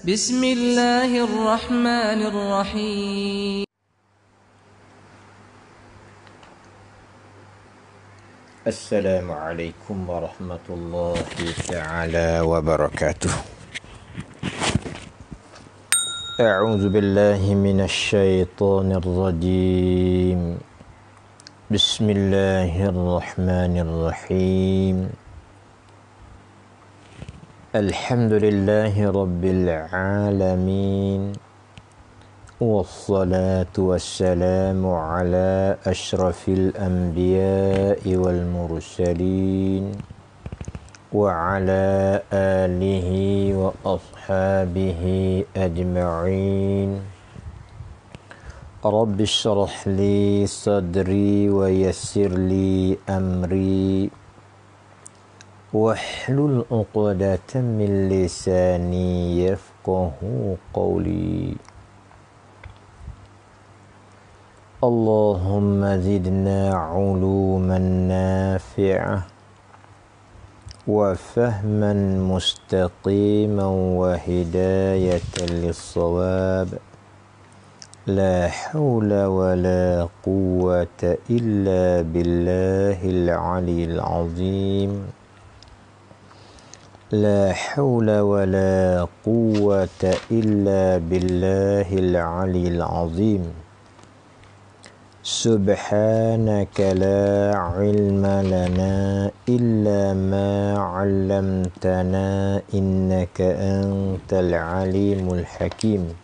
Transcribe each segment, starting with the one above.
بسم الله الرحمن الرحيم. السلام عليكم ورحمة الله تعالى وبركاته. أعوذ بالله من الشيطان الرجيم. بسم الله الرحمن الرحيم. الحمد لله رب العالمين والصلاة والسلام على أشرف الأنبياء والمرسلين وعلى آله وأصحابه أجمعين. رب اشرح لي صدري ويسر لي أمري. واحلل عقدة من لساني يفقه قولي. اللهم زدنا علوما نافعة وفهما مستقيما وهداية للصواب. لا حول ولا قوة إلا بالله العلي العظيم. لا حول ولا قوة إلا بالله العلي العظيم. سبحانك لا علم لنا إلا ما علمتنا إنك أنت العليم الحكيم.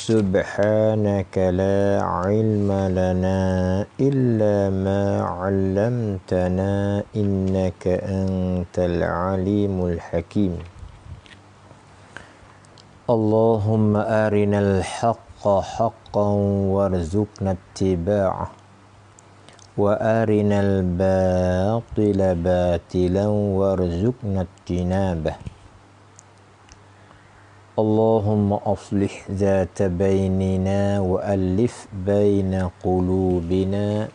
سبحانك لا علم لنا إلا ما علمتنا إنك أنت العليم الحكيم. اللهم أرنا الحق حقا وارزقنا اتباعه وأرنا الباطل باطلا وارزقنا اجتنابه. اللهم أصلح ذات بيننا وألف بين قلوبنا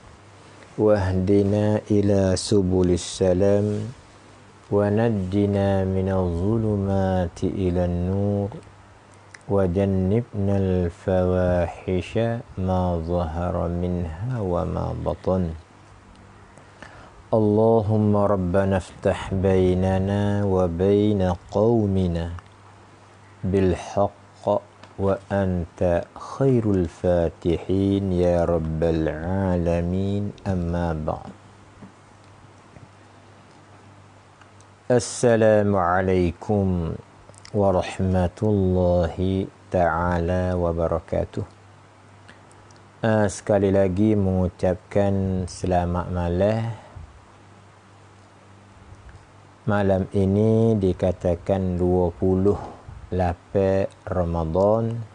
واهدنا إلى سبل السلام ونجنا من الظلمات إلى النور وجنبنا الفواحش ما ظهر منها وما بطن. اللهم ربنا افتح بيننا وبين قومنا بالحق وأنت خير الفاتحين يا رب العالمين. أما بعد السلام عليكم ورحمة الله تعالى وبركاته. uh, Sekali lagi mengucapkan selamat malam. Malam ini dikatakan 20 lapar Ramadan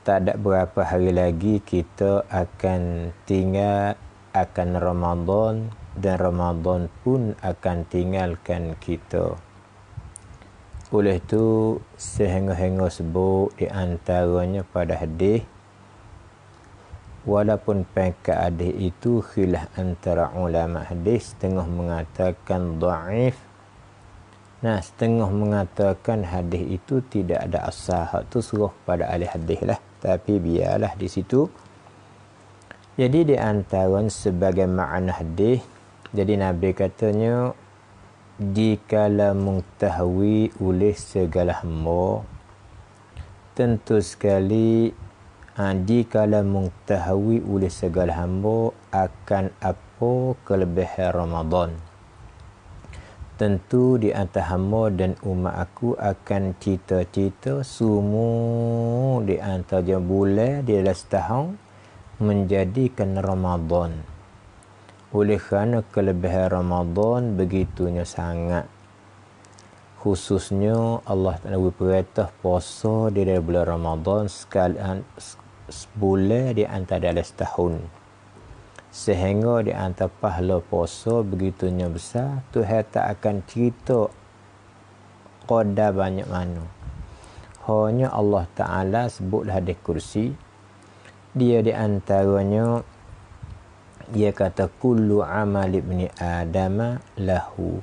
tak ada berapa hari lagi kita akan tinggal akan Ramadan dan Ramadan pun akan tinggalkan kita. Oleh itu sehingga-hingga sebut di antaranya pada hadis walaupun pangkat hadis itu khilaf antara ulama hadis setengah mengatakan dhaif Nah, setengah mengatakan hadis itu tidak ada asal. Hak tu suruh pada ahli hadis lah. Tapi biarlah di situ. Jadi di antara sebagai makna hadis, jadi Nabi katanya jikalau mengetahui oleh segala hamba tentu sekali ha, jikalau mengetahui oleh segala hamba akan apa kelebihan Ramadan tentu di antara hamba dan umat aku akan cita-cita semua di antara bulan di dalam setahun menjadikan Ramadan. Oleh kerana kelebihan Ramadan begitunya sangat. Khususnya Allah Ta'ala berperintah puasa di dalam bulan Ramadan sekalian sebulan di antara dalam setahun sehingga di antara pahala puasa begitunya besar Tuhan tak akan cerita qada banyak mana. Hanya Allah Ta'ala sebutlah di kursi. Dia di antaranya dia kata kullu amal ibni adama lahu.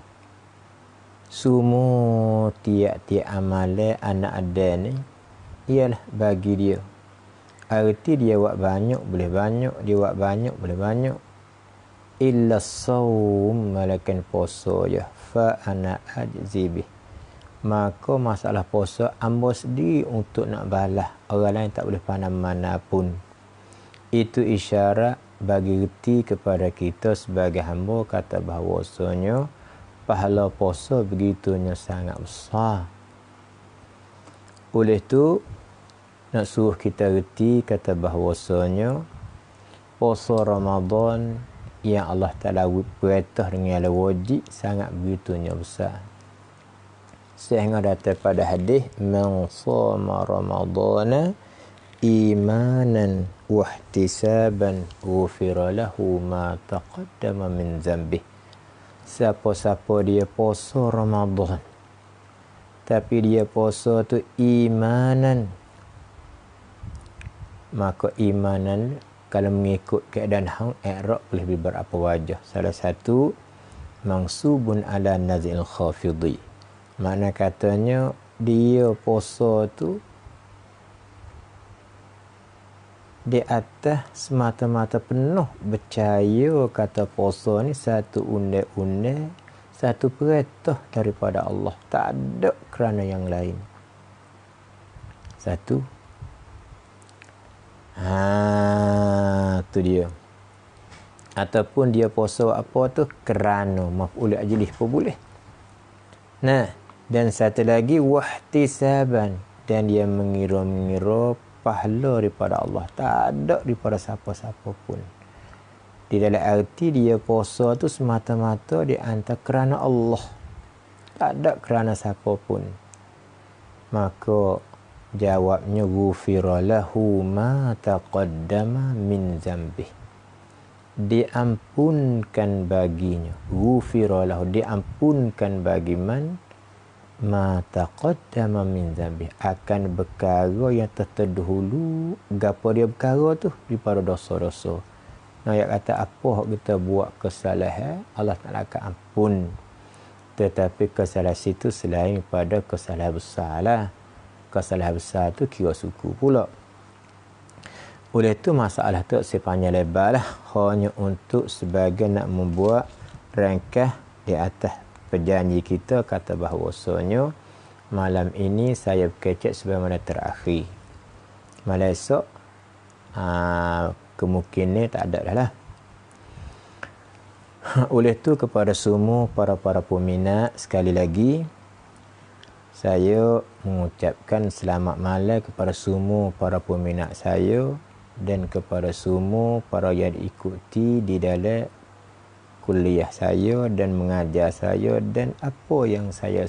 Semua tiap-tiap amalan anak ada ni ialah bagi dia arti dia buat banyak boleh banyak dia buat banyak boleh banyak. Illa saum malakan poso je. Fa ana ajzibih maka masalah puasa ambo sendiri untuk nak balas. Orang lain tak boleh pandang manapun itu isyarat bagi reti kepada kita sebagai hamba kata bahawasanya pahala puasa begitunya sangat besar. Oleh tu nak suruh kita reti kata bahawasanya puasa Ramadan yang Allah Ta'ala perintah dengan wajib sangat begitunya besar. Sehingga datang pada hadis man sama ramadana imanan wa ihtisaban ghufira lahu ma taqaddama min dhanbi siapa-siapa dia puasa Ramadan tapi dia puasa tu imanan maka imanan kalau mengikut keadaan hang i'rab boleh beberapa wajah. Salah satu mangsubun ala nazil khafidhi. Makna katanya dia puasa tu di atas semata-mata penuh percaya kata puasa ni satu undang-undang satu perintah daripada Allah. Tak ada kerana yang lain. Satu ha tu dia. Ataupun dia puasa apa tu? Kerana maf'ul ajlih pun boleh. Nah dan satu lagi wahtisaban. Dan dia mengira-mengira pahala daripada Allah. Tak ada daripada siapa-siapa pun. Di dalam arti dia puasa tu semata-mata di antara kerana Allah. Tak ada kerana siapa pun. Maka jawabnya ghufira lahu ma taqaddama min zambih diampunkan baginya. Ghufira lahu diampunkan bagi man? Ma taqaddama min zambi. Akan berkara yang terdahulu gapo dia berkara tu? Daripada dosa-dosa. Nah ayat kata apa kita buat kesalahan Allah Taala akan ampun. Tetapi kesalahan itu selain pada kesalahan besar lah kesalahan besar tu kira suku pula oleh itu masalah tu sepanjang lebar lah hanya untuk sebagai nak membuat rangkah di atas Perjanji kita kata bahawasanya malam ini saya berkecek sebagaimana terakhir. Malam esok aa, kemungkinan tak ada dah lah. Oleh tu kepada semua para-para peminat sekali lagi saya mengucapkan selamat malam kepada semua para peminat saya dan kepada semua para yang diikuti di dalam kuliah saya dan mengajar saya dan apa yang saya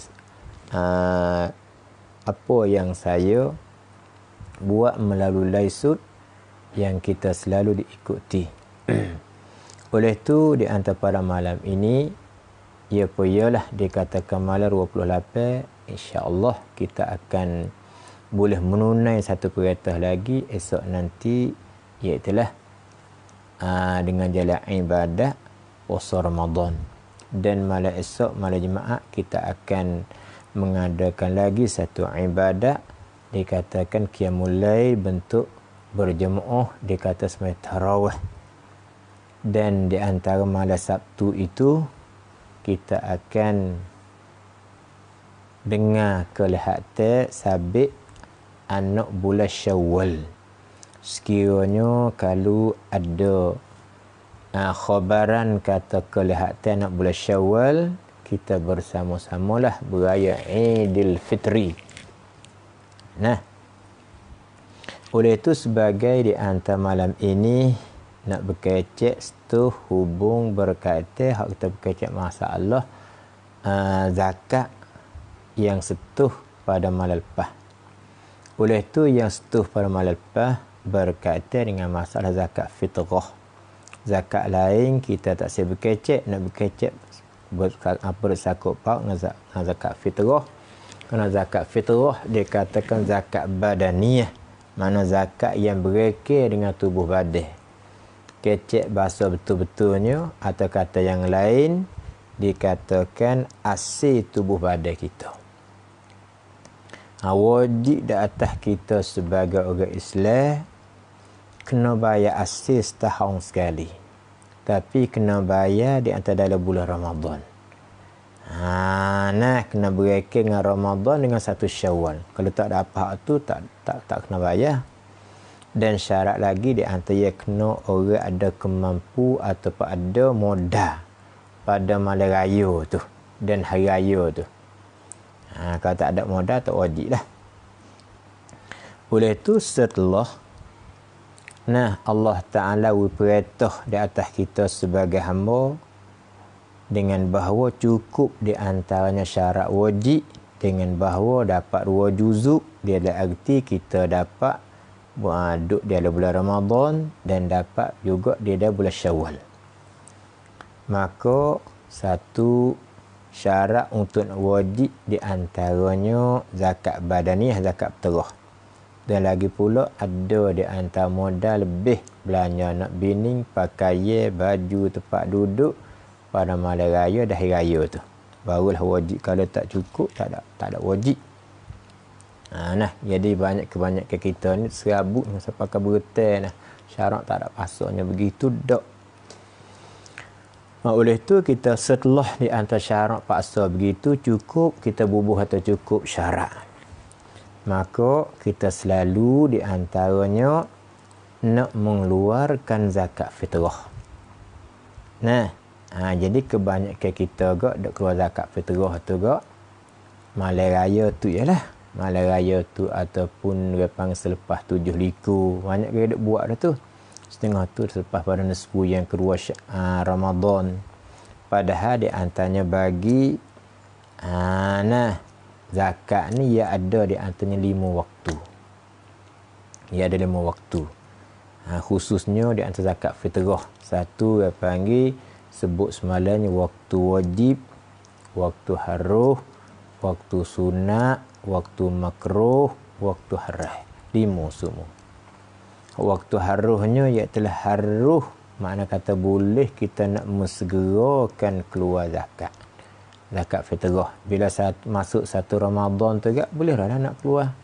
uh, apa yang saya buat melalui laisut yang kita selalu diikuti. Oleh itu di antara malam ini ia ialah dikatakan malam 28 insya-Allah kita akan boleh menunai satu perintah lagi esok nanti iaitu uh, dengan jalan ibadah puasa Ramadan. Dan malam esok malam Jumaat kita akan mengadakan lagi satu ibadat dikatakan qiyamul lail bentuk berjemaah dikata sebagai tarawih. Dan di antara malam Sabtu itu kita akan dengar kelihatan sabit anak bulan Syawal sekiranya kalau ada uh, khabaran kata kelihatan nak bulan syawal kita bersama-samalah beraya Idul Fitri. Nah. Oleh itu sebagai di antara malam ini nak berkecek setuh hubung berkaitan hak kita berkecek masalah uh, zakat yang setuh pada malam lepas. Oleh itu yang setuh pada malam lepas berkaitan dengan masalah zakat fitrah zakat lain kita tak saya berkecek nak berkecek bersakut pak dengan zakat fitrah kerana zakat fitrah dia katakan zakat badaniyah mana zakat yang berekir dengan tubuh badan kecek bahasa betul-betulnya atau kata yang lain dikatakan asli tubuh badan kita. Ha, wajib di atas kita sebagai orang Islam kena bayar asli setahun sekali. Tapi kena bayar di antara dalam bulan Ramadan. Ha, nah kena berekeng dengan Ramadan dengan satu Syawal. Kalau tak ada apa tu tak tak tak kena bayar. Dan syarat lagi di antara kena orang ada kemampu ataupun ada modal pada malam raya tu dan hari raya tu. Ha, kalau tak ada modal tak wajib lah. Oleh tu setelah Nah Allah Ta'ala perintah di atas kita sebagai hamba dengan bahawa cukup di antaranya syarat wajib dengan bahawa dapat dua juzuk dia ada arti kita dapat duduk di dalam bulan Ramadan dan dapat juga di dalam bulan Syawal. Maka satu syarat untuk wajib di antaranya zakat badaniah, zakat terah. Dan lagi pula ada di antara modal lebih belanja nak bining, pakaian, baju, tempat duduk pada malam raya hari raya tu. Barulah wajib. Kalau tak cukup, tak ada, tak ada wajib. Ha, nah, jadi banyak kebanyakan kita ni serabut masa pakai bertel nah. Syarat tak ada pasangnya begitu dok. Ha, oleh tu kita setelah di antara syarat paksa begitu cukup kita bubuh atau cukup syarat. Maka kita selalu di antaranya nak mengeluarkan zakat fitrah. Nah, ha, jadi kebanyakan kita gak dok keluar zakat fitrah tu gak malam raya tu ialah malam raya tu ataupun repang selepas tujuh liku banyak ke dok buat dah tu setengah tu selepas pada nesbu yang kedua uh, Ramadan. Padahal di antaranya bagi uh, nah zakat ni ia ada di antaranya lima waktu. Ia ada lima waktu. Uh, khususnya di antara zakat fitrah. Satu yang panggil sebut semalamnya waktu wajib waktu haruh waktu sunat waktu makruh waktu haram. Lima semua waktu haruhnya iaitu haruh. Makna kata boleh kita nak mensegerakan keluar zakat. Zakat fitrah. Bila saat, masuk satu Ramadan tu gak boleh lah nak keluar.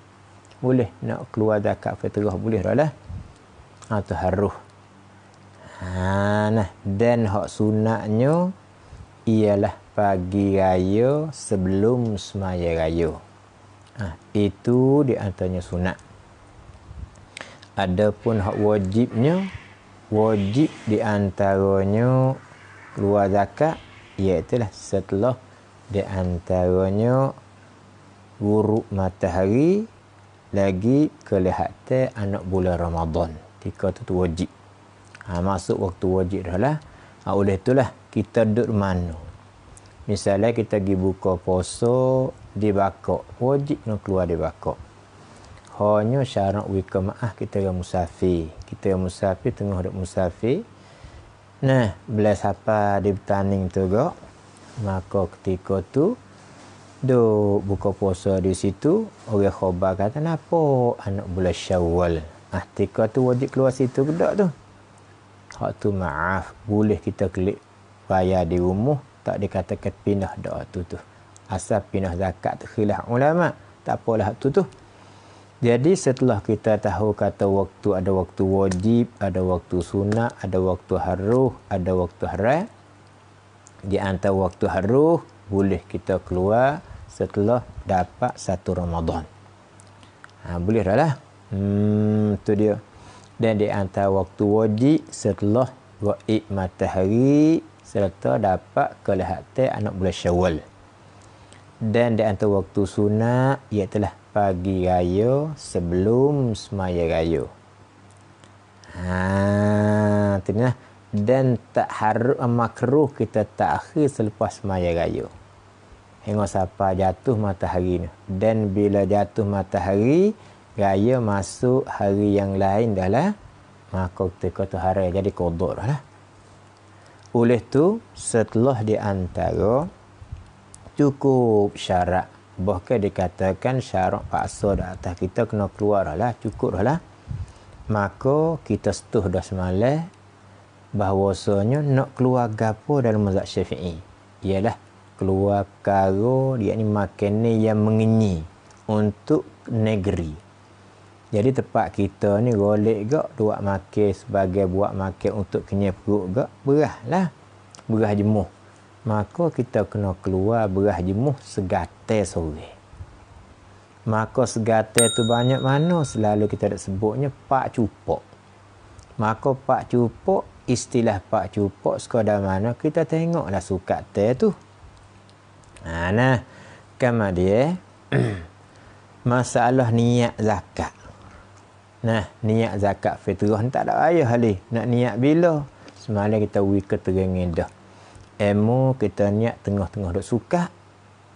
Boleh nak keluar zakat fitrah boleh lah. Ha, tu haruh. Ha, nah. Dan hak sunatnya ialah pagi raya sebelum semaya raya. Ha, itu di antaranya sunat Adapun hak wajibnya wajib di antaranya keluar zakat iaitu setelah di antaranya guruk matahari lagi kelihatan anak bulan Ramadan. Tika tu, tu wajib. Ha, masuk waktu wajib dah lah. Ha, oleh itulah kita duduk mana. Misalnya kita pergi buka puasa di bakok. Wajib nak keluar di bakok hanya syarat wika maaf kita yang musafir. Kita yang musafir tengah duduk musafir. Nah belas apa di bertanding tu gak maka ketika tu do buka puasa di situ orang khabar kata napa anak bulan syawal? Ah ketika tu wajib keluar situ budak tu. Hak tu maaf boleh kita klik bayar di rumah. Tak dikatakan pindah dak tu tu. Asal pindah zakat tu khilaf ulama. Tak apalah tu tu jadi setelah kita tahu kata waktu ada waktu wajib, ada waktu sunat, ada waktu haruh, ada waktu haram. Di antara waktu haruh boleh kita keluar setelah dapat satu Ramadan. Ha, boleh dah lah. Hmm, tu dia. Dan di antara waktu wajib setelah waib matahari serta dapat kelihatan anak bulan syawal. Dan di antara waktu sunat ialah pagi raya sebelum semaya raya. Ha, itulah. Dan tak harus makruh kita takhir selepas semaya raya. Hingga siapa jatuh matahari ni. Dan bila jatuh matahari, raya masuk hari yang lain dah lah. Maka ketika tu hari jadi kodok lah. Oleh tu, setelah di antara cukup syarat bahkan dikatakan syarat paksa di atas kita kena keluar lah cukup lah maka kita setuh dah semalam bahawasanya nak keluar gapo dalam mazhab syafi'i ialah keluar karo dia ni makanan yang mengenyi untuk negeri. Jadi tempat kita ni golek gak buat makan sebagai buat makan untuk kenyang perut gak berah lah. Berah jemuh. Maka kita kena keluar berah jemuh segatai sore. Maka segatai tu banyak mana selalu kita ada sebutnya pak cupok. Maka pak cupok istilah pak cupok sekadar mana kita tengoklah suka teh tu. Ha, nah, kemudian masalah niat zakat. Nah, niat zakat fitrah ni tak ada ayah hali. Nak niat bila? Semalam kita wui keterangan dah. Emo kita niat tengah-tengah duk suka.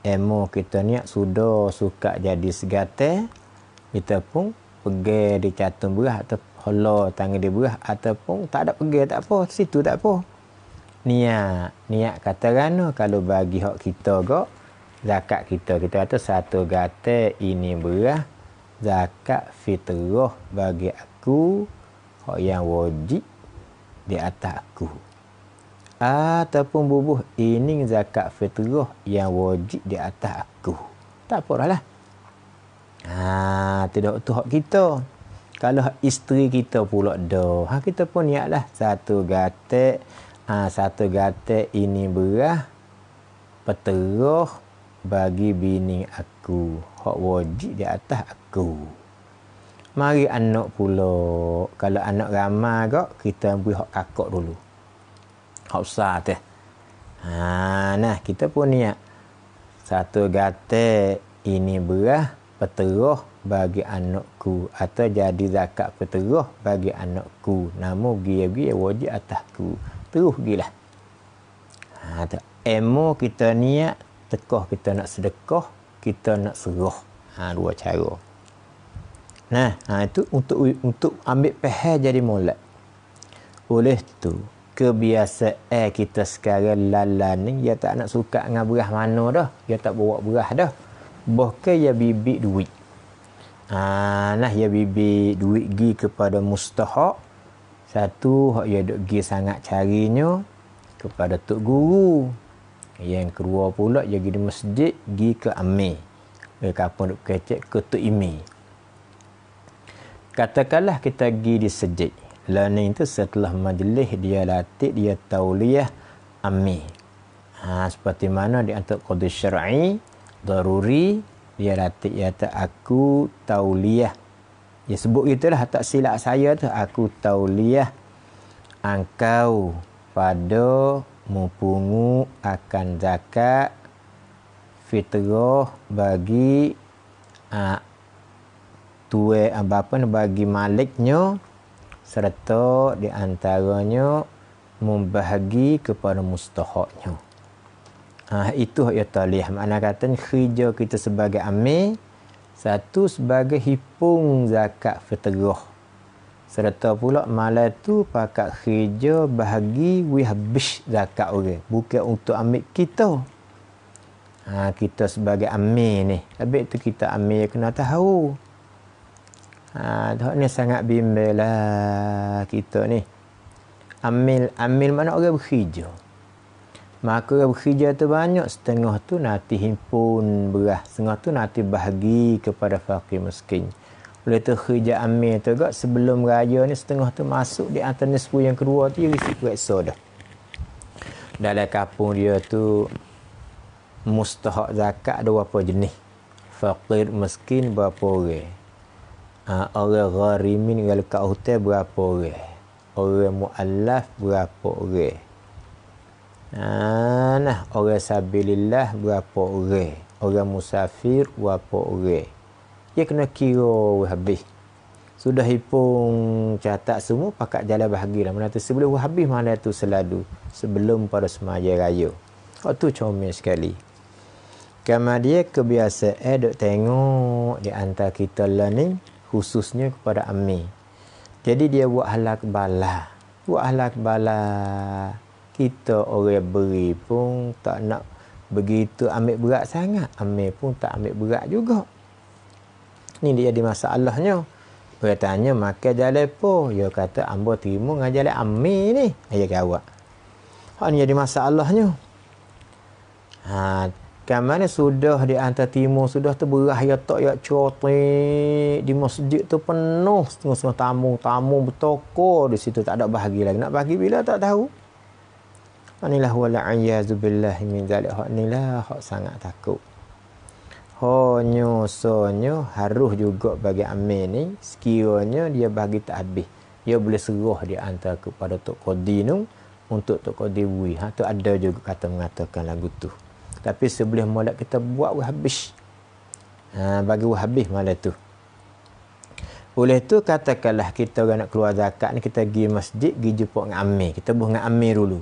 Emo kita niat sudah suka jadi segate. Kita pun pergi di catung berah atau hola tangan di berah ataupun tak ada pergi tak apa. Situ tak apa. Niat. Niat kata rana kalau bagi hak kita kok zakat kita kita kata satu gate ini berah zakat fitrah bagi aku hak yang wajib di atas aku ataupun bubuh ini zakat fitrah yang wajib di atas aku. Tak apa lah. Ha tidak tu hak kita. Kalau isteri kita pula dah. Ha kita pun niatlah satu gate ha, satu gate ini berah peterah bagi bini aku. Hak wajib di atas aku. Mari anak pula. Kalau anak ramai gak kita ambil hak kakak dulu hak besar tu. Ha nah kita pun niat. Satu gate ini berah peterah bagi anakku atau jadi zakat peterah bagi anakku. Namu gie-gie wajib atasku. Terus gilah. Ha tu emo kita niat tekah kita nak sedekah kita nak serah ha dua cara. Nah ha itu untuk untuk ambil pahal jadi molek. Oleh tu kebiasaan kita sekarang lalan ni dia tak nak suka dengan berah mana dah dia tak bawa berah dah bahkan ya bibi duit ha nah ya bibi duit gi kepada mustahak satu hak ya duk gi sangat carinya kepada tok guru yang kedua pula dia pergi di masjid, pergi ke Amir. Eh, kapan duk kecek ke Tuk Imi. Katakanlah kita pergi di sejid. Learning tu setelah majlis dia latih, dia tauliah Amir. Ha, seperti mana di antara qadis syar'i, daruri, dia latih ya tak aku tauliah. Dia sebut gitulah tak silap saya tu aku tauliah engkau pada mempungu akan zakat fitrah bagi uh, tuai apa bagi maliknya serta di antaranya membahagi kepada mustahaknya. Ah itu ya talih makna kata kerja kita sebagai amil satu sebagai hipung zakat fitrah. Serta pula malam tu pakat kerja bahagi we habis zakat orang. Bukan untuk ambil kita. Ha, kita sebagai amil ni. Habis tu kita amil kena tahu ha, tak ni sangat bimbel lah kita ni amil amil mana orang bekerja maka orang bekerja tu banyak setengah tu nanti himpun beras setengah tu nanti bahagi kepada fakir miskin oleh tu kerja amir tu gak sebelum raya ni setengah tu masuk di antara nisfu yang kedua tu dia isi periksa dah. Dalam kampung dia tu mustahak zakat ada berapa jenis. Fakir miskin berapa orang. Ha, orang gharimin kalau kat hotel berapa orang. Orang mu'allaf berapa orang. Ha, nah, orang sabilillah berapa orang. Orang musafir berapa orang dia kena kira habis sudah hipung catat semua pakat jalan bahagilah mana tu sebelum habis mana tu selalu sebelum pada semaya raya oh tu comel sekali Kama dia kebiasaan duk tengok di antara kita lah ni khususnya kepada Ami. Jadi dia buat halak bala. Buat halak bala. Kita orang beri pun tak nak begitu ambil berat sangat. Ambil pun tak ambil berat juga. Ni dia ada masalahnya. Dia tanya makan jalan apa? Dia kata ambo terima dengan jalan amir ni. Ayah kawak. Hak ni jadi masalahnya. Ha, kan mana sudah di antar timur sudah terberah ya tak ya cotik di masjid tu penuh setengah-setengah tamu tamu bertoko di situ tak ada bahagi lagi. Nak bahagi bila tak tahu. Anilah wala ayazu billahi min zalik. Hak inilah hak sangat takut. Honyo sonyo harus juga bagi amin ni. Sekiranya dia bagi tak habis. Dia boleh serah dia hantar kepada Tok Qadi tu untuk Tok Qadi wui. Ha tu ada juga kata mengatakan lagu tu tapi sebelum mula kita buat habis. Ha, bagi habis malam tu. Oleh tu katakanlah kita orang nak keluar zakat ni kita pergi masjid, pergi jumpa dengan amir. Kita buh dengan amir dulu.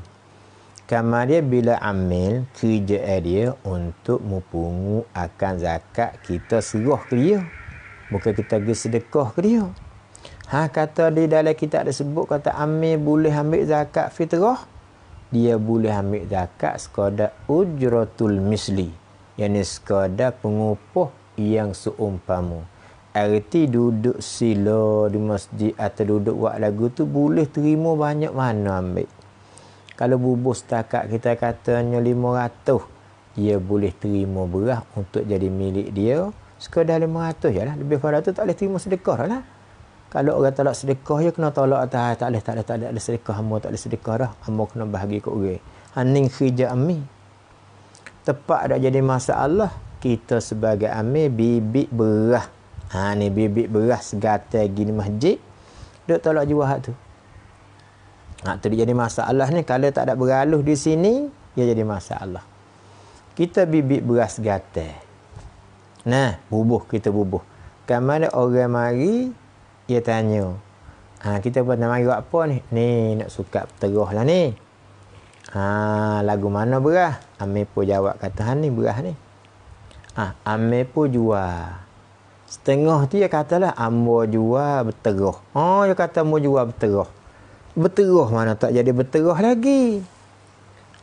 Kamar dia bila amil kerja dia untuk mupungu akan zakat kita serah ke dia. Bukan kita pergi sedekah ke dia. Ha kata di dalam kita ada sebut kata amil boleh ambil zakat fitrah dia boleh ambil zakat sekadar ujratul misli yakni sekadar pengupah yang seumpama. Arti duduk sila di masjid atau duduk buat lagu tu boleh terima banyak mana ambil. Kalau bubuh setakat kita katanya 500 dia boleh terima berah untuk jadi milik dia sekadar 500 je lah. Lebih pada tu tak boleh terima sedekah lah kalau orang tolak sedekah ya kena tolak atas tak boleh tak boleh tak ada sedekah hamba tak ada sedekah dah hamba kena bahagi ke orang. Haning khija ami tepat ada jadi masalah kita sebagai ami bibit berah. Ha ni bibit berah segata gini masjid duk tolak jual hak tu. Ha tu jadi masalah ni. Kalau tak ada beralus di sini dia jadi masalah. Kita bibit beras gata nah bubuh kita bubuh. Mana orang mari dia tanya ha, kita buat nama buat apa ni? Ni nak suka terus lah ni. Ha, lagu mana berah? Amir pun jawab kata han ni berah ni. Ha, Amir pun jual. Setengah tu dia katalah ambo jual berterus oh dia kata ambo jual berterus berterus mana tak jadi berterus lagi?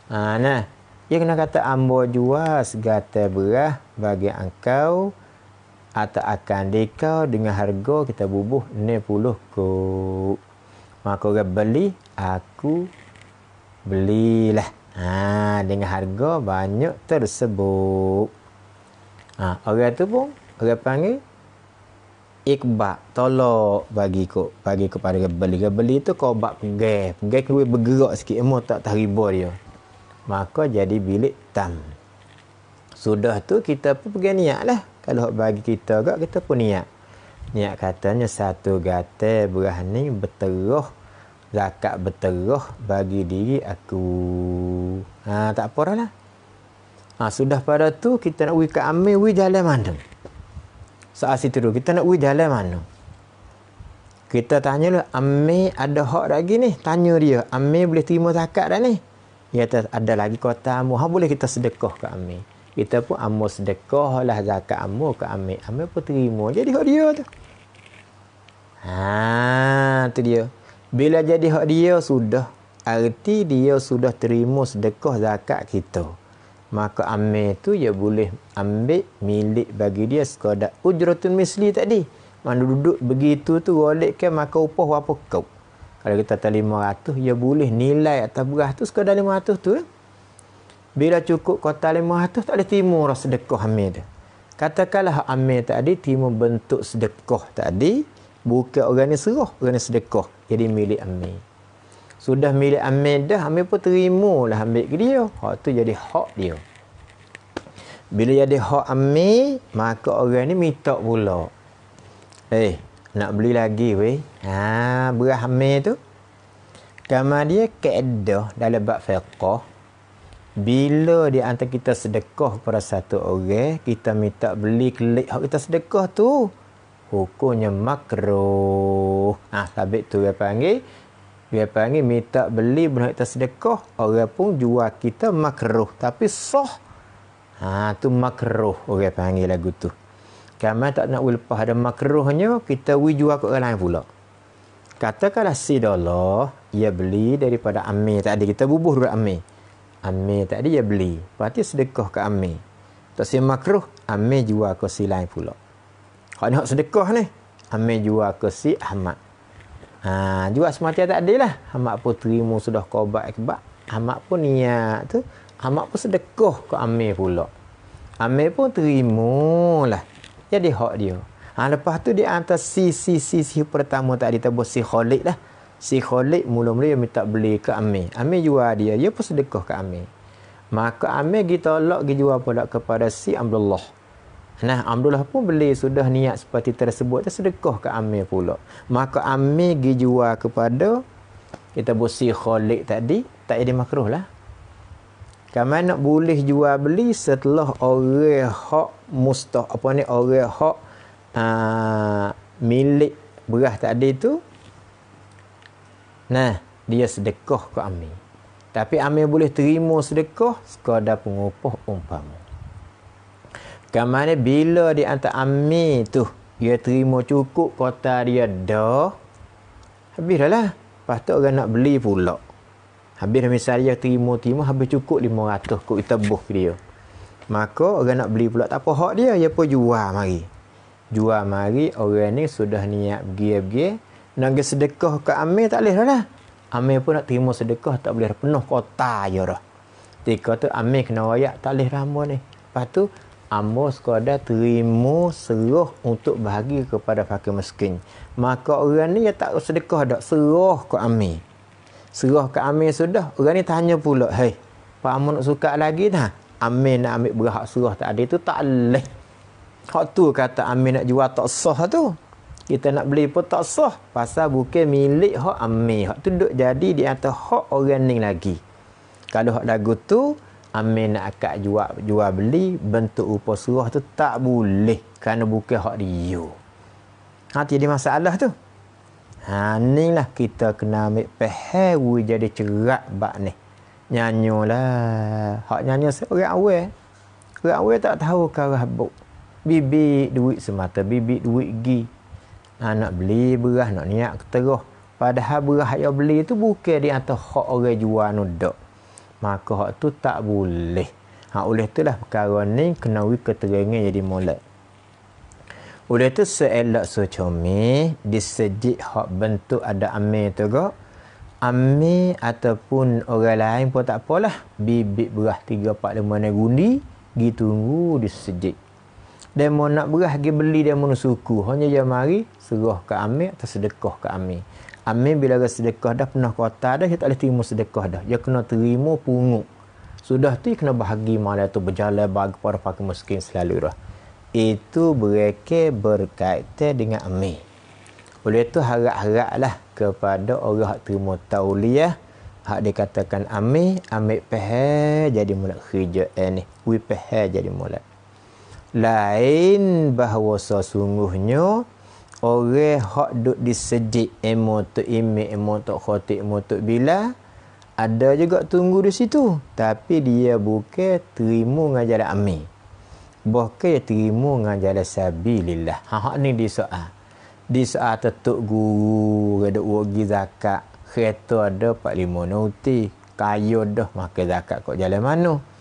Ha, nah dia kena kata ambo jual segata berah bagi engkau atau akan dikau dengan harga kita bubuh 60 ko. Maka orang beli, aku belilah. Ha, dengan harga banyak tersebut. Ha, orang tu pun, orang panggil, ikbak, tolak bagi ko, bagi kepada orang beli. Orang beli tu kau bak pengai. Pengai keluar bergerak sikit, emang tak terhibur dia. Maka jadi bilik tam. Sudah tu kita pun pergi niat lah kalau bagi kita gak kita pun niat. Niat katanya satu gata berani berteruh zakat berteruh bagi diri aku. Ha tak apa lah. Ha, sudah pada tu kita nak wi ke amil wi jalan mana? Soal situ dulu kita nak wi jalan mana? Kita tanya lah amil ada hak lagi ni? Tanya dia amil boleh terima zakat dah ni? Dia ada lagi kota amu ha boleh kita sedekah ke amil kita pun amur sedekah lah zakat amur ke amir. Amir pun terima. Jadi hak dia tu. Ha, tu dia. Bila jadi hak dia sudah. Arti dia sudah terima sedekah zakat kita. Maka amir tu dia boleh ambil milik bagi dia sekadar ujratun misli tadi. Mana duduk begitu tu golek ke maka upah apa kau. Kalau kita tak 500, dia boleh nilai atas beras tu sekadar 500 tu. Eh? Bila cukup kota 500 tak ada timur sedekah Amir tu. Katakanlah Amir tadi timur bentuk sedekah tadi. Bukan orang ni serah, orang ni sedekah. Jadi milik Amir. Sudah milik Amir dah, Amir pun terima lah ambil ke dia. Hak tu jadi hak dia. Bila jadi hak Amir, maka orang ni minta pula. Eh, nak beli lagi weh. Ha, beras Amir tu. Kamar dia keedah dalam bab fiqah bila di antara kita sedekah kepada satu orang, kita minta beli kelik hak kita sedekah tu. Hukumnya makruh. Ah, ha, sabit tu dia panggil. Dia panggil minta beli benda kita sedekah, orang pun jual kita makruh. Tapi sah. Ha, tu makruh orang panggil lagu tu. Kami tak nak lepas ada makruhnya, kita wi jual ke orang lain pula. Katakanlah si dolar, ia beli daripada Amir tadi. Kita bubuh dulu Amir. Amir tadi dia beli. Tu sedekah ke Amir. Tak si makruh, Amir jual ke si lain pula. Kalau nak sedekah ni, Amir jual ke si Ahmad. Ha, jual semacam tak adil lah. Ahmad pun terima sudah kobat akibat. Ahmad pun niat tu. Hamak pun sedekah ke Amir pula. Amir pun terimalah. Jadi hak dia. Ha, lepas tu dia hantar si si si si pertama tak ditebus si Khalid lah. Si Khalid mula-mula dia minta beli ke Amir. Amir jual dia. Dia pun sedekah ke Amir. Maka Amir kita tolak pergi jual pula kepada si Abdullah. Nah, Abdullah pun beli sudah niat seperti tersebut. Dia sedekah ke Amir pula. Maka Amir pergi jual kepada kita si Khalid tadi. Tak jadi makruh lah. Kamu nak boleh jual beli setelah orang hak mustah apa ni orang hak uh, milik beras tadi tu nah dia sedekah ke Amir. Tapi Amir boleh terima sedekah sekadar pengupah umpama. Kamane bila di antara Amir tu dia terima cukup kota dia dah habis dah lah. Lepas tu orang nak beli pula. Habis dah misalnya terima-terima habis cukup 500 kok kita buh dia. Maka orang nak beli pula tak apa hak dia dia pun jual mari. Jual mari orang ni sudah niat pergi-pergi nak sedekah ke Amir tak boleh dah Amir pun nak terima sedekah tak boleh penuh kota je dah ketika tu Amir kena rayak tak boleh rambo ni lepas tu Ambo sekadar terima serah untuk bahagi kepada fakir miskin. Maka orang ni dia tak sedekah dak serah ke Amir. Serah ke Amir sudah. Orang ni tanya pula, "Hei, Pak Amir nak suka lagi dah?" Amir nak ambil berhak serah tak ada tu tak boleh. Hak tu kata Amir nak jual tak sah tu. Kita nak beli pun tak sah. Pasal bukan milik hak Amir. Hak tu duduk jadi di atas hak orang ni lagi. Kalau hak lagu tu, Amir nak akak jual, jual beli, bentuk rupa surah tu tak boleh. Kerana bukan hak dia. Ha, jadi masalah tu. Ha, ni lah kita kena ambil peheru jadi cerak bak ni. Nyanyolah. Hak nyanyo seorang awal. Orang awal tak tahu kau habuk bibit duit semata bibit duit gi ha, nak beli beras nak niat keteruh. Padahal beras yang beli tu bukan di atas hak orang jual nudak maka hak tu tak boleh. Ha, oleh tu lah perkara ni kena wik keterangan jadi mulai oleh tu seelak secomel disejik hak bentuk ada amir tu kok. Amir ataupun orang lain pun tak apalah. Bibit beras 3 4 5 gundi gi tunggu demo nak berah pergi beli demo suku. Hanya dia mari serah ke amir atau sedekah ke amir amir bila dia sedekah dah pernah kota dah dia tak boleh terima sedekah dah. Dia kena terima pungut. Sudah tu kena bahagi malam tu berjalan bagi para fakir miskin selalu dah. Itu mereka berkaitan dengan amir oleh itu harap-haraplah kepada orang yang terima tauliah hak dikatakan amir amir pehe jadi mulai kerja ni. Wi pehe jadi mulai lain bahawa sesungguhnya orang hak duk disejik emo tu ime emo tu khotik emo tu bila ada juga tunggu di situ. Tapi dia bukan terima ngajaran ami bahkan dia terima ngajaran sabilillah. Ha hak ni di soal. Di soal tetuk guru ada ugi zakat kereta ada 45 nauti. Kayu dah makan zakat kok jalan mana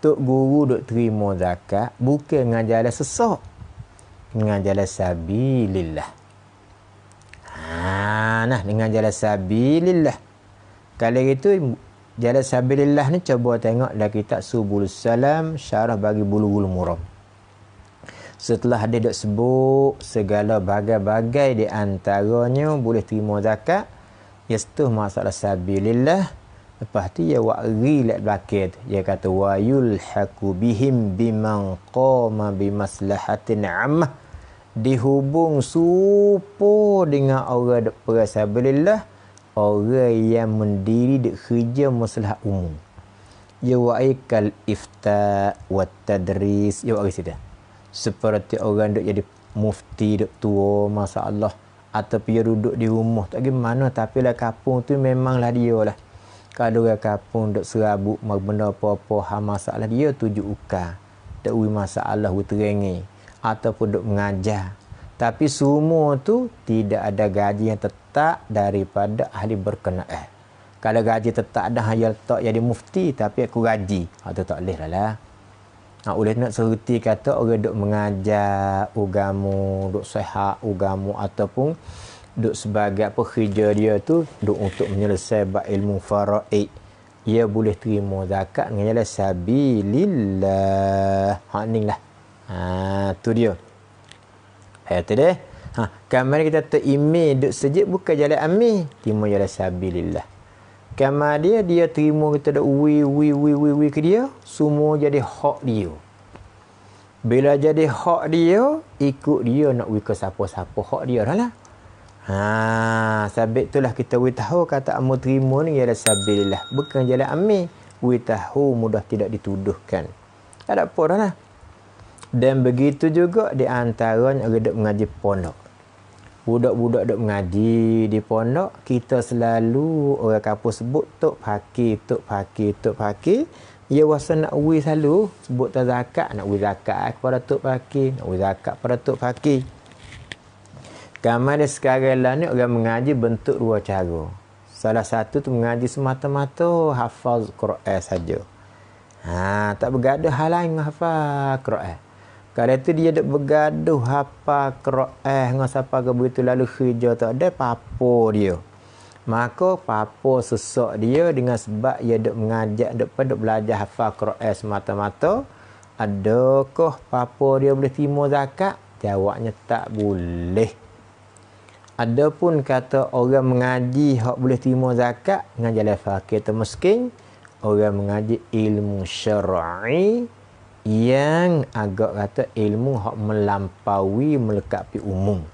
Tok guru duk terima zakat bukan dengan jalan sesak. Dengan jalan sabilillah. Ha, nah dengan jalan sabilillah. Kalau itu jalan sabilillah ni cuba tengok dalam kitab Subul Salam syarah bagi bulu-bulu muram. Setelah dia dok sebut segala bagai-bagai di antaranya boleh terima zakat, iaitu masalah sabilillah Lepas tu dia wa'ri lek belakang tu. Dia kata wa yulhaqu bihim biman qama bimaslahatin ammah. Dihubung supo dengan orang perasabilillah. Orang yang mendiri dek kerja masalah umum. Ya wa'ikal ifta wa tadris. Ya wa'ri situ. Seperti orang duk jadi mufti duk tua masa Allah. Atau dia duduk di rumah. Tak gimana. Tapi lah kapung tu memanglah dia lah kalau orang kapung dok serabut benda apa-apa ha masalah. Dia tuju uka dak wi masalah wi terengi. Ataupun dok mengajar. Tapi semua tu tidak ada gaji yang tetap daripada ahli berkenaan. Kalau gaji tetap dah hanya letak jadi mufti tapi aku gaji. Ha tu tak boleh lah Ha, oleh nak seruti kata orang dok mengajar ugamu, dok sehat ugamu ataupun duk sebagai apa kerja dia tu duk untuk menyelesaikan ilmu faraid ia boleh terima zakat dengan jalan sabilillah. Ha ni lah. Ha tu dia. Ayat tu deh. Ha, kamar kita email duk sejak bukan jalan amil. Terima jalan sabilillah. Kamar dia, dia terima kita dak wi wi wi wi wi ke dia. Semua jadi hak dia. Bila jadi hak dia, ikut dia nak wi ke siapa-siapa hak dia dah lah. Ha, sabit itulah kita wi tahu kata amu terima ni ialah sabilillah, bukan jalan amil. Wi tahu mudah tidak dituduhkan. Tak ada apa lah. Dan begitu juga di antaranya orang mengaji pondok. Budak-budak duk mengaji di pondok, kita selalu orang kampung sebut tok fakir, tok fakir, tok fakir. Ia wasa nak wi selalu sebut tak zakat, nak wi zakat kepada tok fakir, nak wi zakat kepada tok fakir. Kamar dia sekarang lah ni orang mengaji bentuk dua cara. Salah satu tu mengaji semata-mata hafaz Quran saja. Ha, tak bergaduh hal lain dengan hafaz Quran. Kalau tu dia duk bergaduh hafal Quran dengan siapa ke begitu lalu kerja tak ada apa dia. Maka papo sesak dia dengan sebab ia duk mengajak duk pada belajar hafal Quran semata-mata. Adakah papo dia boleh terima zakat? Jawabnya tak boleh. Adapun kata orang mengaji hak boleh terima zakat dengan jalan fakir atau miskin, orang mengaji ilmu syar'i yang agak kata ilmu hak melampaui melekapi umum.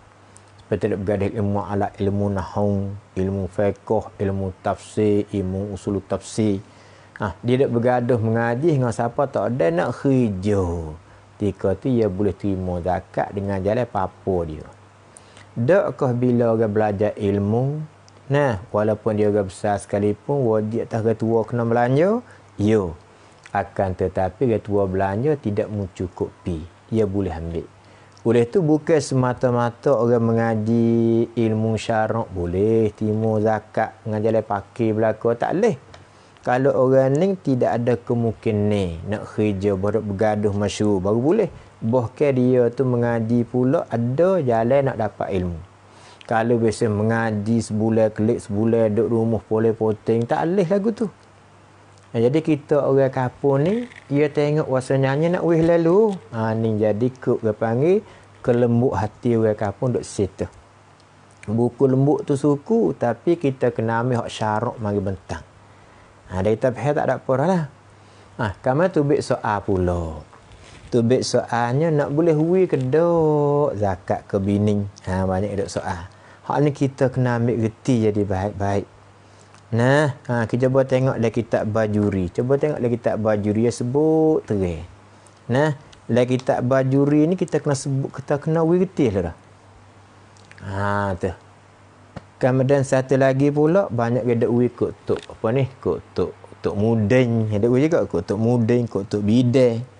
Seperti ada bergadah ilmu ala ilmu nahung, ilmu fiqh, ilmu tafsir, ilmu usul tafsir. Ha, dia tak bergaduh mengaji dengan siapa tak ada nak kerja. Tika tu ia boleh terima zakat dengan jalan apa-apa dia. Dakkah bila orang belajar ilmu, nah, walaupun dia orang besar sekalipun, wajib atas ketua kena belanja, ya. Akan tetapi ketua belanja tidak mencukupi. Ia boleh ambil. Oleh tu bukan semata-mata orang mengaji ilmu syarak boleh timur zakat dengan jalan pakai belaka tak boleh. Kalau orang ni tidak ada kemungkinan nak kerja baru bergaduh masyhur baru boleh. Bahkan dia tu mengaji pula ada jalan nak dapat ilmu. Kalau biasa mengaji sebulan kelik sebulan duduk rumah boleh poting tak leh lagu tu. jadi kita orang kapur ni dia tengok wasanya nak wih lalu. Ha ni jadi kuk dia panggil kelembut hati orang kapur duk situ. Buku lembut tu suku tapi kita kena ambil hak syarak mari bentang. Ha dia kita tak ada apa lah. Ha kamu tu bik soal pula. Tu bet soalnya nak boleh hui ke dok zakat ke bini. Ha banyak dok soal. Hak ni kita kena ambil reti jadi baik-baik. Nah, ha kita cuba tengok dalam kitab Bajuri. Cuba tengok dalam kitab Bajuri ya sebut terang. Nah, dalam kitab Bajuri ni kita kena sebut kita kena hui reti lah. Ha tu. Kemudian satu lagi pula banyak hui kok tok apa ni? Kok tok mudeng. Ada juga kok tok mudeng, kok tok bidai.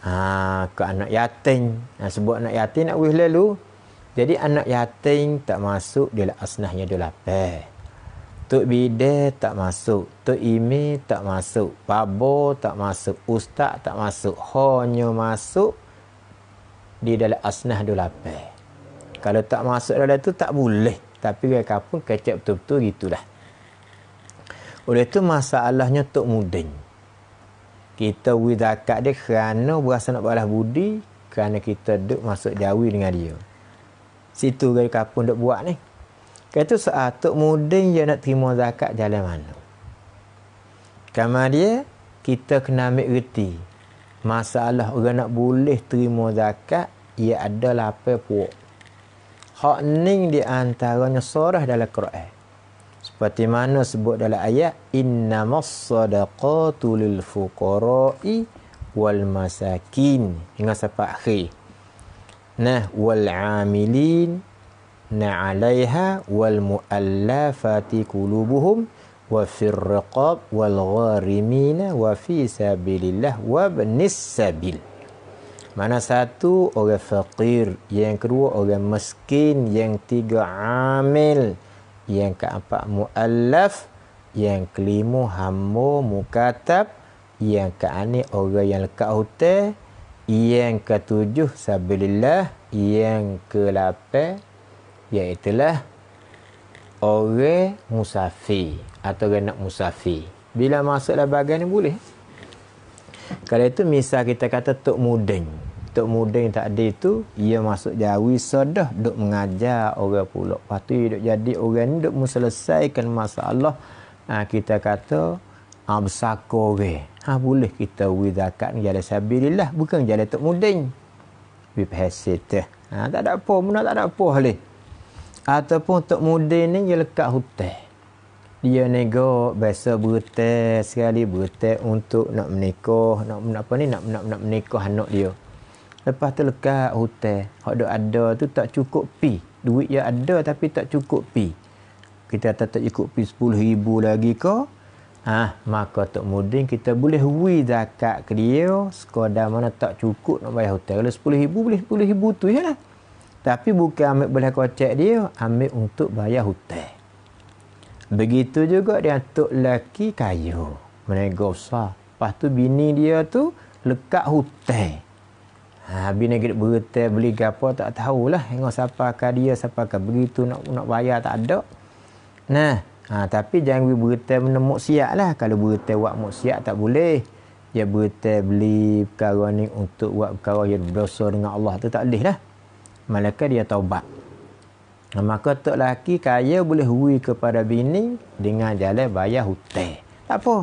Ha, ke anak yatim. Ha, sebut anak yatim nak wih lalu. Jadi anak yatim tak masuk dia asnahnya dia lapar. Tok bide tak masuk. Tok imi tak masuk. Babo tak masuk. Ustaz tak masuk. Hanya masuk di dalam asnah dia lapar. Kalau tak masuk dalam tu tak boleh. Tapi mereka pun kecap betul-betul gitulah. Oleh itu masalahnya Tok Mudin kita beri zakat dia kerana berasa nak balas budi kerana kita duduk masuk jawi dengan dia. Situ gaya kapun duk buat ni. Kata soal tok mudin dia nak terima zakat jalan mana? Kamar dia kita kena ambil reti. Masalah orang nak boleh terima zakat ia ada lapan puak? Hak ning di antaranya surah dalam Quran seperti mana sebut dalam ayat innamas sadaqatu lil fuqara'i wal masakin hingga sampai akhir. Nah wal amilin na 'alaiha wal muallafati qulubuhum wa fir riqab wal gharimina wa fi sabilillah wa ibnis sabil. Mana satu orang fakir, yang kedua orang miskin, yang tiga amil yang keempat muallaf. Yang kelima hamba mukatab. Yang keenam orang yang lekat hotel yang ketujuh sabilillah. Yang ke-8 iaitu orang musafir atau orang nak musafir. Bila masuk dalam bagian ni boleh. Kalau itu misal kita kata Tok Muding. Tok Muding tak ada itu, ia masuk jawi sedah duk mengajar orang pula. Lepas tu duk jadi orang ni duk menyelesaikan masalah. Ha, kita kata ha, orang. Ha, boleh kita wi zakat ni jalan sabilillah. Bukan jalan Tok Muding. Bi hasil tu. Ha, tak ada apa, mana tak ada apa halih. Ataupun Tok Muding ni dia lekat hutan dia nego biasa bertel sekali bertel untuk nak menikah nak, nak apa ni nak nak nak menikah anak dia lepas tu lekat hotel hak dok ada tu tak cukup pi duit yang ada tapi tak cukup pi kita tak tak cukup pi 10000 lagi ke ha maka tok mudin kita boleh wi zakat ke dia sekadar mana tak cukup nak bayar hotel kalau 10000 boleh 10000 tu ya lah tapi bukan ambil boleh kocek dia ambil untuk bayar hotel Begitu juga dia tok lelaki kayu. Menego besar. Lepas tu bini dia tu lekat hutan. Ha, bini kita berhutang beli apa tak tahulah. Tengok siapa ke dia, siapa ke begitu nak nak bayar tak ada. Nah, ha, tapi jangan beri berhutang benda muksiat lah. Kalau berhutang buat muksiat tak boleh. Dia berhutang beli perkara ni untuk buat perkara yang berdosa dengan Allah tu tak boleh lah. Malaikat dia taubat. Maka tok laki kaya boleh hui kepada bini dengan jalan bayar hutang. Tak apa.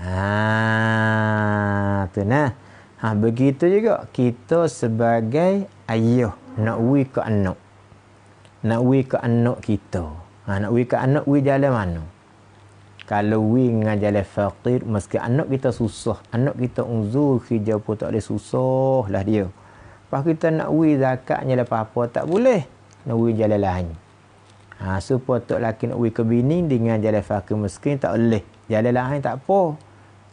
Ha, tu nah. Ha, begitu juga kita sebagai ayah nak hui ke anak. Nak hui ke anak kita. Ha, nak hui ke anak hui jalan mana? Kalau hui dengan jalan fakir, meski anak kita susah. Anak kita unzur kerja pun tak boleh susah lah dia. Lepas kita nak hui zakatnya lepas apa tak boleh nak ui jalan lain. Ha, supaya tok laki nak ui ke bini dengan jalan fakir miskin tak boleh. Jalan lain tak apa.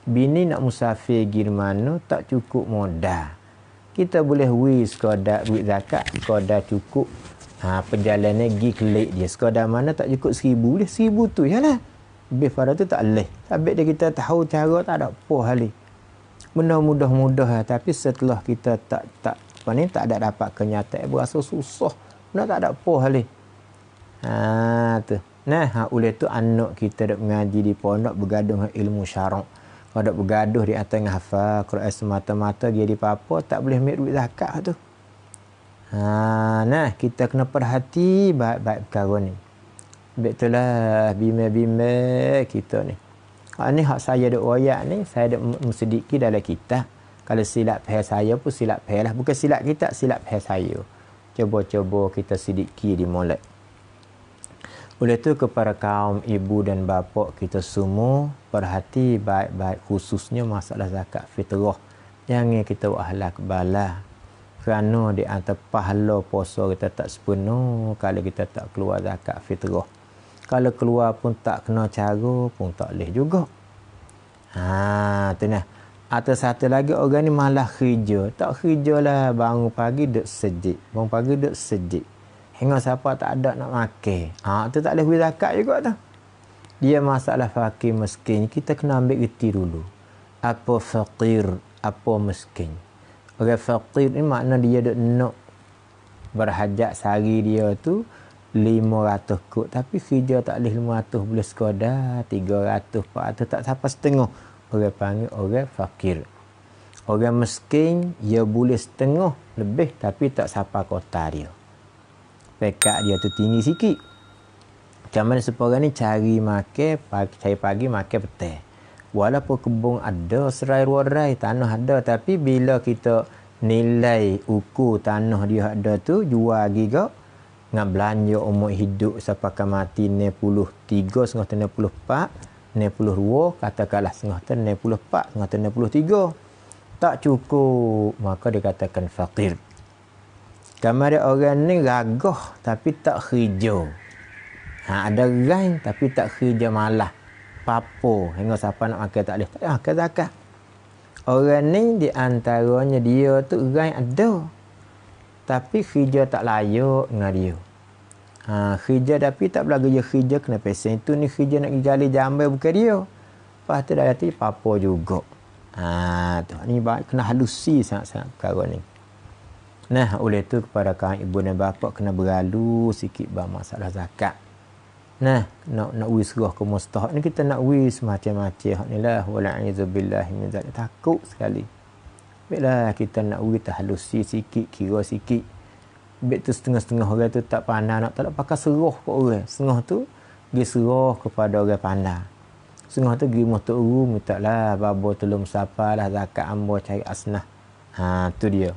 Bini nak musafir pergi mana tak cukup modal. Kita boleh ui sekadar duit zakat, sekadar cukup ha, perjalanan pergi kelik dia. Sekadar mana tak cukup seribu, dia seribu tu je lah. Lebih pada tu tak boleh. Tapi dia kita tahu cara tak ada apa hal Benda mudah-mudah. Tapi setelah kita tak tak apa ni, tak ada dapat kenyataan, berasa susah. Nak tak ada apa hal ni. Ha tu. Nah, ha oleh tu anak kita dak mengaji di pondok bergaduh dengan ilmu syarak. Kalau bergaduh di atas dengan hafal Quran semata-mata dia di apa tak boleh ambil duit zakat tu. Ha nah, kita kena perhati baik-baik perkara ni. Betullah bime-bime kita ni. Ha ni hak saya dak royak ni, saya dak sedikit dalam kita. Kalau silap pihak saya pun silap pihak lah. Bukan silap kita, silap pihak saya cuba-cuba kita sedikit di molek. Oleh itu kepada kaum ibu dan bapa kita semua perhati baik-baik khususnya masalah zakat fitrah. Jangan kita buat halak bala. Kerana di antara pahala puasa kita tak sepenuh kalau kita tak keluar zakat fitrah. Kalau keluar pun tak kena cara pun tak boleh juga. Ha, tu nah. Atau satu lagi orang ni malah kerja. Tak kerja lah bangun pagi duduk sejik. Bangun pagi duduk sejik. Hingga siapa tak ada nak makan. Ha, tu tak boleh beri zakat juga tu. Dia masalah fakir miskin. Kita kena ambil reti dulu. Apa fakir, apa miskin. Orang fakir ni makna dia duduk nak berhajat sehari dia tu 500 kut. Tapi kerja tak boleh 500 boleh sekadar. 300, 400 tak sampai setengah orang panggil orang fakir. Orang miskin, ia boleh setengah lebih tapi tak sapa kota dia. Pekat dia tu tinggi sikit. Macam mana seorang ni cari makan, pagi, cari pagi makan petang. Walaupun kebun ada, serai warai, tanah ada. Tapi bila kita nilai ukur tanah dia ada tu, jual lagi ke, dengan belanja umur hidup sampai mati 63, setengah 64, 62 katakanlah 64 setengah tu 63 tak cukup maka dikatakan fakir kamar dia orang ni gagah tapi tak hijau ha, ada gain tapi tak hijau malah papo hingga siapa nak makan tak boleh tak makan zakat orang ni di antaranya dia tu gain ada tapi hijau tak layak dengan dia Ha, khija tapi tak berlagu je khija kena pesen. Itu ni khija nak gali jambai bukan dia. Lepas tu dah hati apa juga. Ha, tu ni baik kena halusi sangat-sangat perkara ni. Nah, oleh tu kepada kawan ibu dan bapa kena berlalu sikit bah masalah zakat. Nah, nak nak wis roh ke mustahak ni kita nak wis macam-macam hak ni lah wala billahi min zalik takut sekali. Baiklah kita nak wis tahlusi sikit kira sikit. Baik tu setengah-setengah orang tu tak pandai nak tak pakai seroh ke orang. Setengah tu pergi seroh kepada orang pandai. Setengah tu motor uru minta lah babo tolong siapa lah zakat ambo cari asnah. Ha tu dia.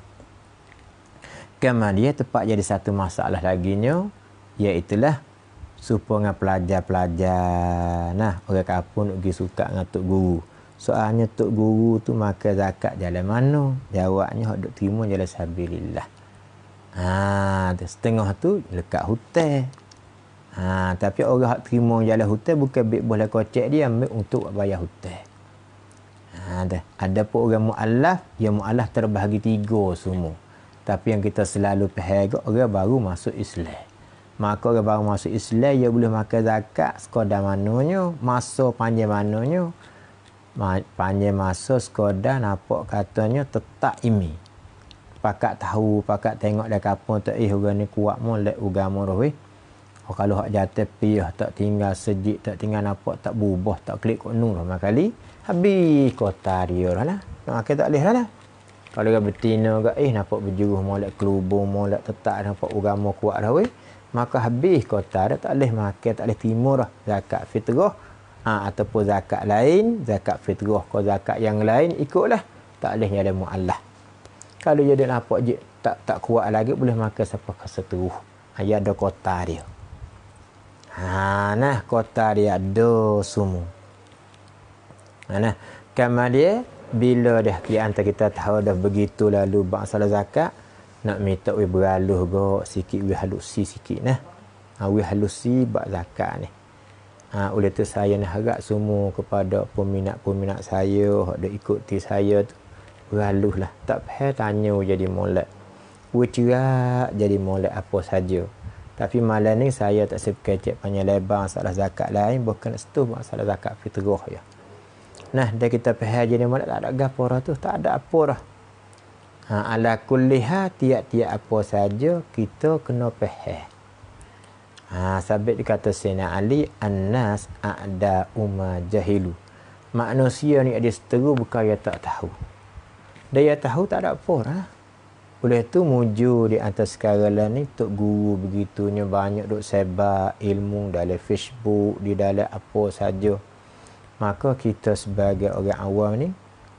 Kemudian tepat jadi satu masalah lagi nya iaitulah supaya pelajar-pelajar nah orang kampung nak pergi suka dengan tok guru. Soalnya tok guru tu makan zakat jalan mana? Jawabnya hak duk terima jalan sabilillah. Ha setengah tu lekat hutan ha tapi orang hak terima jalan hutan bukan bik boleh kocek dia ambil untuk bayar hutan ha dah ada pun orang mualaf yang mualaf terbahagi tiga semua tapi yang kita selalu faham orang baru masuk Islam. Maka orang baru masuk Islam dia boleh makan zakat sekadar mananya masa panjang mananya panjang masa sekadar nampak katanya tetap imi. Pakat tahu pakat tengok dia kapal tu eh orang ni kuat molek agama roh eh. Oh, kalau hak jatuh piyah tak tinggal sejik tak tinggal nampak tak bubah tak klik kok nur kali habis kota dia lah makan tak boleh lah kalau dia betina ke eh nampak berjuruh molek kelubung molek tetap nampak agama kuat dah weh. Maka habis kota dah tak boleh makan tak boleh timur dah zakat fitrah. Ha, ataupun zakat lain zakat fitrah kau zakat yang lain ikutlah. Tak boleh ada muallah. Kalau dia nampak je tak tak kuat lagi boleh makan siapa kasa terus ha, ya ada kota dia. Ha nah kota dia ada semua. Ha, nah. Kemudian bila dah di antara kita tahu dah begitu lalu bangsa zakat nak minta we beraluh go sikit we halusi sikit nah. Ha, we halusi bak zakat ni. Ha, oleh tu saya nak harap semua kepada peminat-peminat saya hok dak ikuti saya tu beraluh lah. Tak payah tanya jadi molek. We cerak jadi molek apa saja. Tapi malam ni saya tak sempat kecek panjang lebar masalah zakat lain bukan setu masalah zakat fitrah ya nah dah kita payah jadi molek tak ada gapo tu tak ada apa dah Ha, ala kulliha tiap-tiap apa saja kita kena faham. Ha, sabit dikata Sina Ali, An-nas a'da umma jahilu. Manusia ni ada seteru bukan dia tak tahu. Dia tahu tak ada apa lah. Oleh tu muju di atas lah ni Tok Guru begitunya banyak duk sebab ilmu dalam Facebook, di dalam apa saja. Maka kita sebagai orang awam ni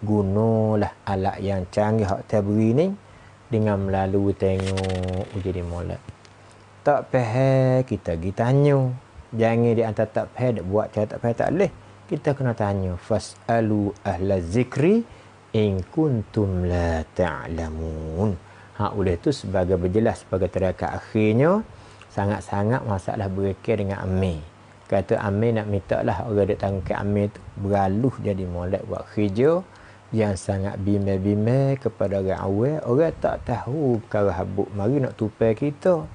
gunalah alat yang canggih hak tabri ni dengan melalui tengok jadi molek tak faham kita pergi tanya. Jangan dia hantar tak faham dia buat cara tak faham tak boleh. Kita kena tanya. Fasalu ahla zikri in kuntum la ta'lamun. Ha oleh tu sebagai berjelas sebagai terakat akhirnya sangat-sangat masalah berkait dengan amir kata amir nak minta lah orang dia ke amir tu. Beraluh jadi molek buat kerja yang sangat bimbang-bimbang kepada orang awal. Orang tak tahu perkara habuk. Mari nak tupai kita.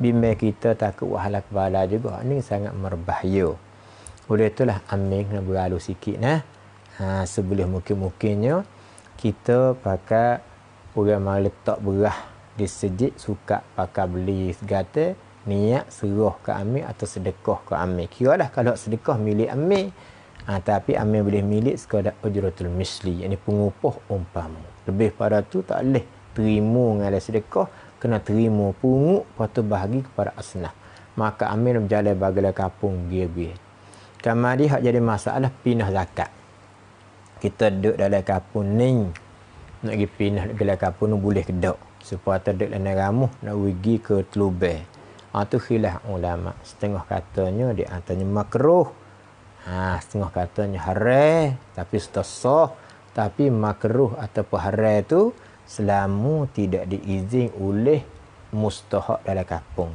Bimbang kita takut wahala kepala juga ini sangat merbahaya. Oleh itulah amin kena berlalu sikit nah. Ha, sebelum mungkin-mungkinnya kita pakai orang mau letak berah di sejik suka pakai beli segata niat serah ke amin atau sedekah ke amin kira lah kalau sedekah milik amin Ha, tapi amil boleh milik sekadar ujratul misli. Ini pengupah umpamu. Lebih pada tu tak boleh terima dengan sedekah. Kena terima pungut. Lepas tu bahagi kepada asnah. Maka amil berjalan bagilah kapung biar-biar. Kamari hak jadi masalah pindah zakat. Kita duduk dalam kapung ni. Nak pergi pindah dalam kapung ni boleh kedok. Supaya terduduk dalam ramuh. Nak pergi ke telubeh. Ha, tu khilaf ulama. Setengah katanya dia antanya makruh. Ha, setengah katanya haram tapi sah tapi makruh ataupun haram tu selama tidak diizin oleh mustahak dalam kampung.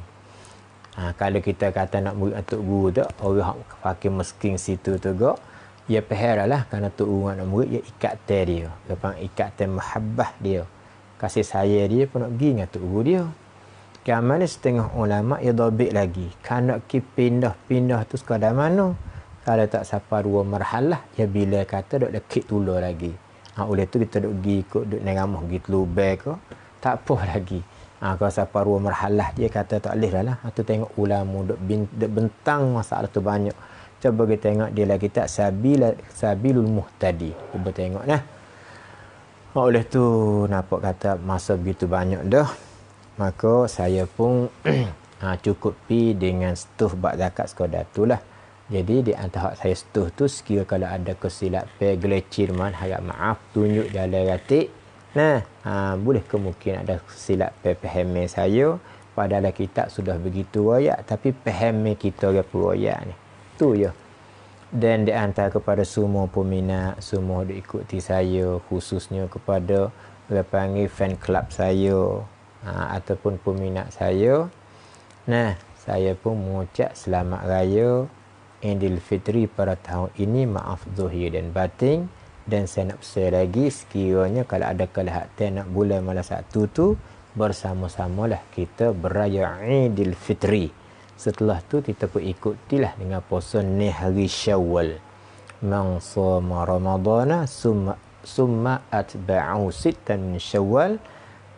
Ha, kalau kita kata nak murid untuk guru tu, orang pakai meskin situ tu gak, ya lah kerana tu orang nak murid, ya ikat dia. Dia panggil ikat mahabbah dia. Kasih saya dia pun nak pergi dengan tok guru dia. Kemudian setengah ulama ya dobik lagi. Kalau kita pindah-pindah tu sekadar mana? kalau tak sampai dua marhalah ya bila kata dok dekat tulu lagi ha oleh tu kita dok pergi ikut dok nang ramah pergi telubek ke tak apa lagi Ha, kalau siapa ruang merhalah dia kata tak boleh dah lah. Itu tengok ulama duk, bin, duk bentang masalah tu banyak. Cuba kita tengok dia lagi tak sabil sabilul muhtadi. Cuba tengok nah. Oleh tu nampak kata masa begitu banyak dah. Maka saya pun ha, cukup pi dengan setuh bak zakat sekadar tu lah. Jadi di antara saya setuh tu sekira kalau ada kesilapan gelecir man harap maaf tunjuk jalan ratik Nah, ha, boleh kemungkinan ada silap pemahaman saya padahal kita sudah begitu royak tapi pemahaman kita ke royak ni. Tu ya. Dan di antara kepada semua peminat, semua diikuti saya khususnya kepada orang panggil fan club saya ha, ataupun peminat saya. Nah, saya pun mengucap selamat raya Idul Fitri pada tahun ini maaf zahir dan batin. Dan saya nak share lagi sekiranya kalau ada kelihatan nak bulan malam satu tu bersama-sama lah kita beraya Idul Fitri. Setelah tu kita pun ikutilah dengan puasa ni hari syawal. Man sama ramadana summa summa atba'u sittan min syawal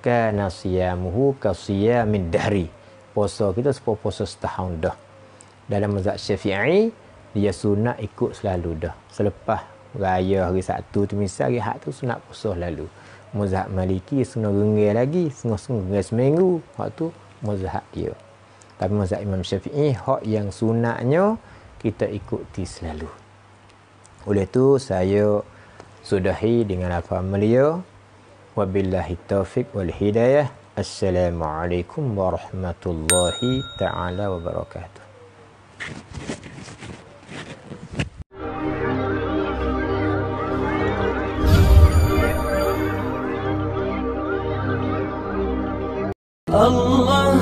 kana siyamuhu ka siyamid dahri puasa kita sepuluh puasa setahun dah dalam mazhab syafi'i dia sunat ikut selalu dah selepas raya hari Sabtu tu misal hari hak tu sunat puasa lalu. Mazhab Maliki sunat renggai lagi, sunat renggai seminggu. Hak tu mazhab dia. Tapi mazhab Imam Syafi'i hak yang sunatnya kita ikuti selalu. Oleh tu saya sudahi dengan apa وبالله التوفيق والهداية. السلام عليكم ورحمة الله تعالى وبركاته. الله